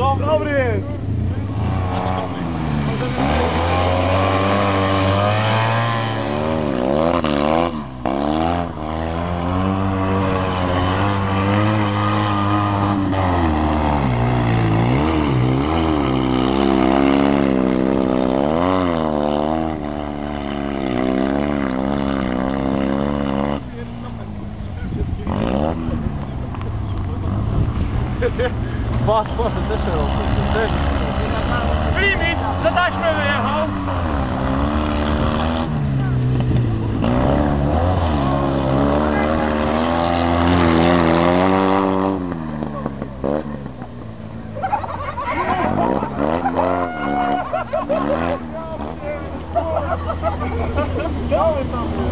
Gabriel! Dobry jest. Limit, za taśmę wyjechał. Biały tam był.